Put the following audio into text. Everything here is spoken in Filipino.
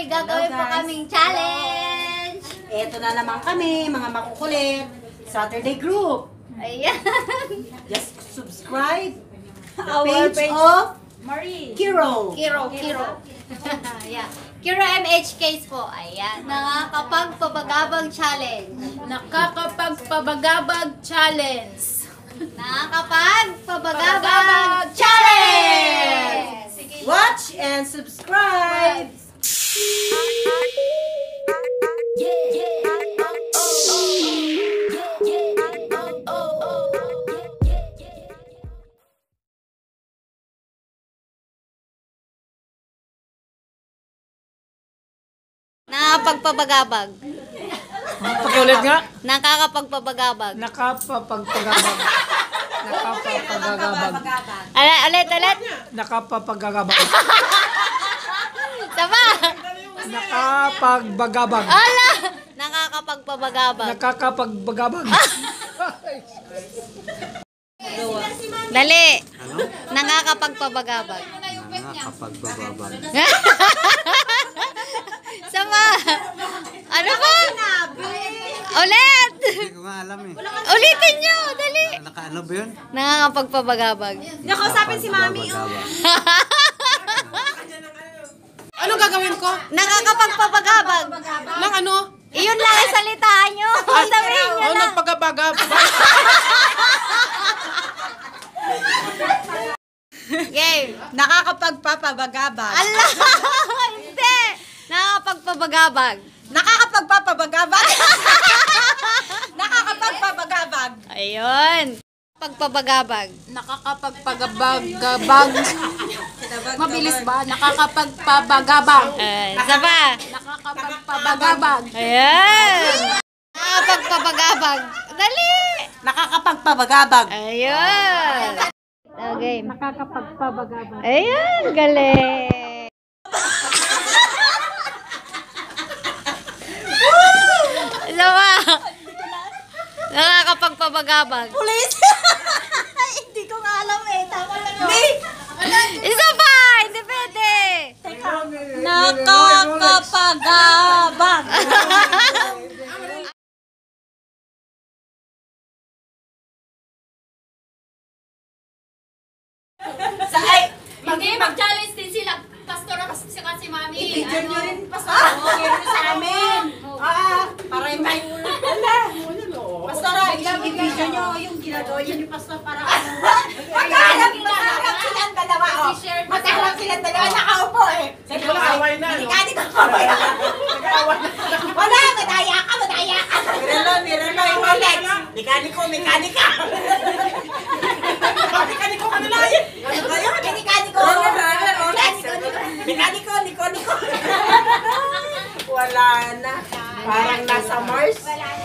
may gagawin Hello, po guys. kaming challenge. Eto na naman kami, mga makukulit. Saturday group. Ayan. Just subscribe the Our page, page. of Marie. Kiro. Kiro, Kiro. Ayan. Kiro MHKs po. Ayan. Nakakapagpabagabang challenge. Nakakapagpabagabag challenge. Nakakapagpabagabang challenge! Nakakapagpabagabag. Pakiulit nga. Nakakapagpabagabag. Nakapapagpagabag. Nakapapagagabag. Ulit, ulit, ulit. Nakapapagagabag. Sama. Nakapagbagabag. Ala! Nakakapagpabagabag. Nakakapagbagabag. Dali. Nakakapagpabagabag. Nakapagbababag. Sama. Ano ba? Ulit. Hindi ko nga alam eh. Ulitin nyo. Dali. Nakaano ba yun? Nakakapagpabagabag. Nakausapin si Mami. oh. Anong gagawin ko? Nakakapagpabagabag. Nang ano? Iyon lang ang salita nyo. Sabihin nyo Oh, lang. nagpagabagab. Game. Nakakapagpapabagabag. Ala! Hindi! Nakakapagpabagabag. Nakakapagpapabagabag. Nakakapagpabagabag. Ayun. Pagpabagabag. Nakakapagpagabagabag. Mabilis ba? Nakakapagpabagabag. Ay, isa pa. Nakakapagpabagabag. Ayan. Nakakapagpabagabag. Dali! Nakakapagpabagabag. Ayun. Okay. Nakakapagpabagabag. Ayun, galing. Isa pa. Nakakapagpabagabag. Police! Hindi ko nga alam eh. Tama lang yun. Isa pa! Hindi pwede! Nakakapagabag. Hindi, mag-challenge din sila. Pastora kasi si kasi mami. I-picture Ano? nyo rin pastor. Kiro sa amin. Ah, para yung may Ala. Pastora, i-video nyo yung ginagawa yun ni pastor para ano. Mataharap, mataharap silang dalawa. Oh. Mataharap silang dalawa. Nakaupo eh. Sige, away na. Hindi ko away na. Wala, madaya ka, madaya ka. Mirelo, mirelo, yung Rolex. Mekaniko, mekanika. Mekaniko ka na lang yun. Ano ba yun? Mekaniko. Rolex. Mekaniko, niko, niko. Wala na. Parang nasa Mars. Wala.